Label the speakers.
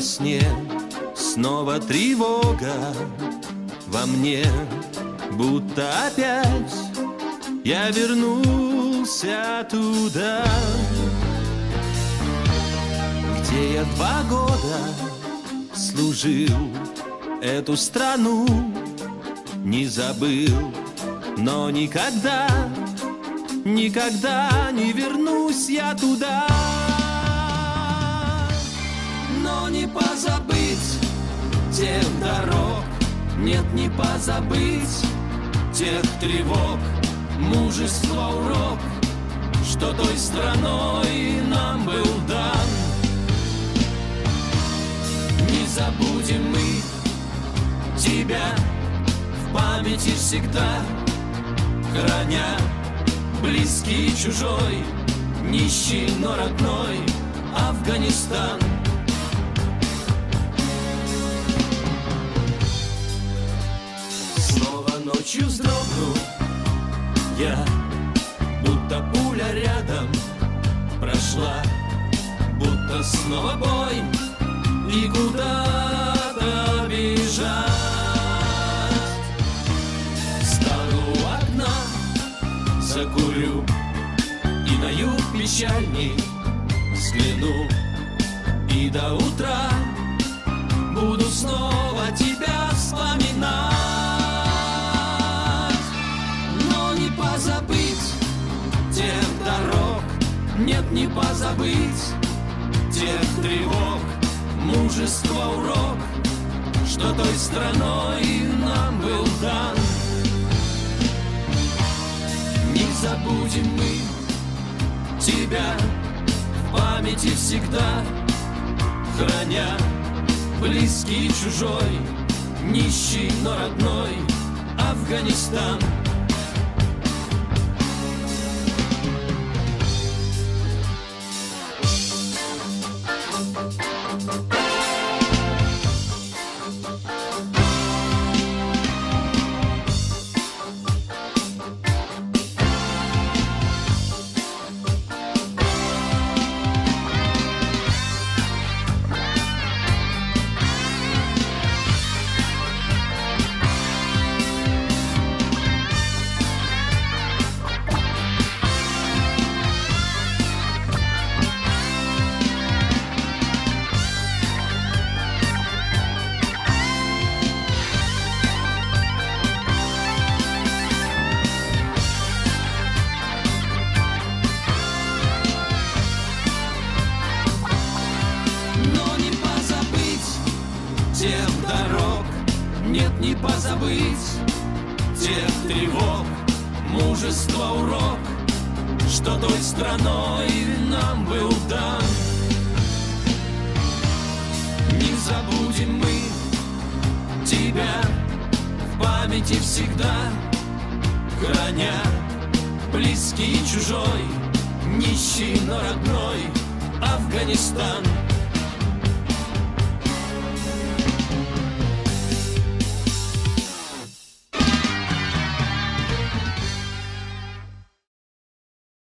Speaker 1: сне снова тревога во мне, будто опять я вернулся туда, где я два года служил эту страну, не забыл, но никогда, никогда не вернусь я туда. Но не позабыть тех дорог, нет, не позабыть тех тревог, мужество урок, что той страной нам был дан. Не забудем мы тебя в памяти всегда, храня близкий и чужой, нищий, но родной Афганистан. Ночью вздрогну я, будто пуля рядом прошла, будто снова бой и куда-то бежать. Стану у окна, закурю и на юг печальней взгляну, и до утра нет, не позабыть тех тревог, мужество урок, что той страной нам был дан. Не забудем мы тебя в памяти всегда, храня близкий чужой, нищий, но родной Афганистан. Нет, не позабыть тех тревог, мужество урок, что той страной нам был дан. Не забудем мы тебя в памяти всегда, храня близкий и чужой, нищий, но родной Афганистан.